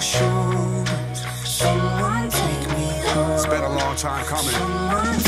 shoulders. Someone take me home. It's been a long time coming. Someone